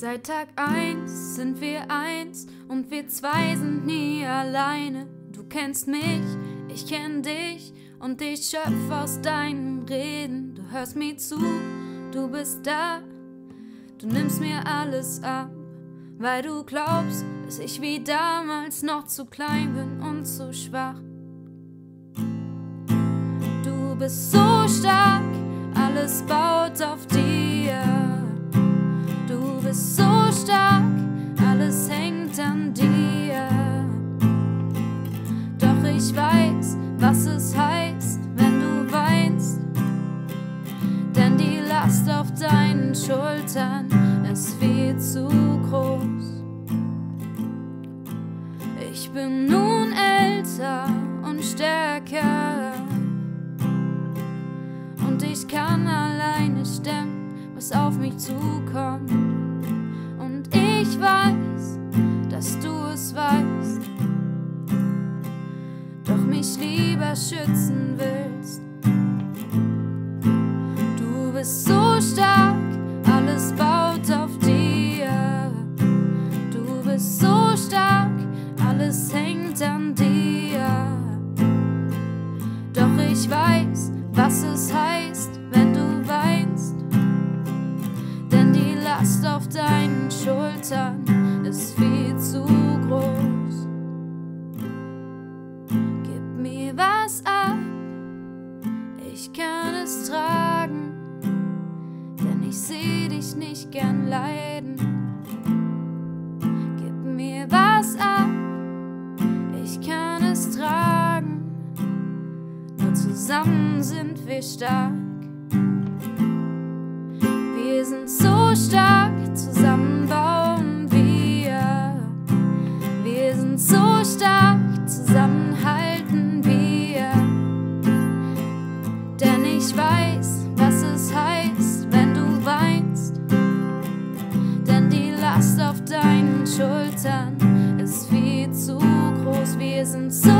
Seit Tag eins sind wir eins und wir zwei sind nie alleine. Du kennst mich, ich kenn dich und ich schöpf aus deinen Reden. Du hörst mir zu, du bist da, du nimmst mir alles ab, weil du glaubst, dass ich wie damals noch zu klein bin und zu schwach. Du bist so stark, alles baut auf dir. Bist so stark, alles hängt an dir. Doch ich weiß, was es heißt, wenn du weinst. Denn die Last auf deinen Schultern ist viel zu groß. Ich bin nun älter und stärker. Und ich kann alleine stemmen, was auf mich zukommt. Es weißt. Doch mich lieber schützen willst. Du bist so stark, alles baut auf dir. Du bist so stark, alles hängt an dir. Doch ich weiß, was es heißt, wenn du weinst. Denn die Last auf deinen Schultern mir was ab, ich kann es tragen, denn ich seh dich nicht gern leiden. Gib mir was ab, ich kann es tragen, nur zusammen sind wir stark. Wir sind so stark, zusammen bauen wir. Wir sind so stark. Ich weiß, was es heißt, wenn du weinst. Denn die Last auf deinen Schultern ist viel zu groß. Wir sind so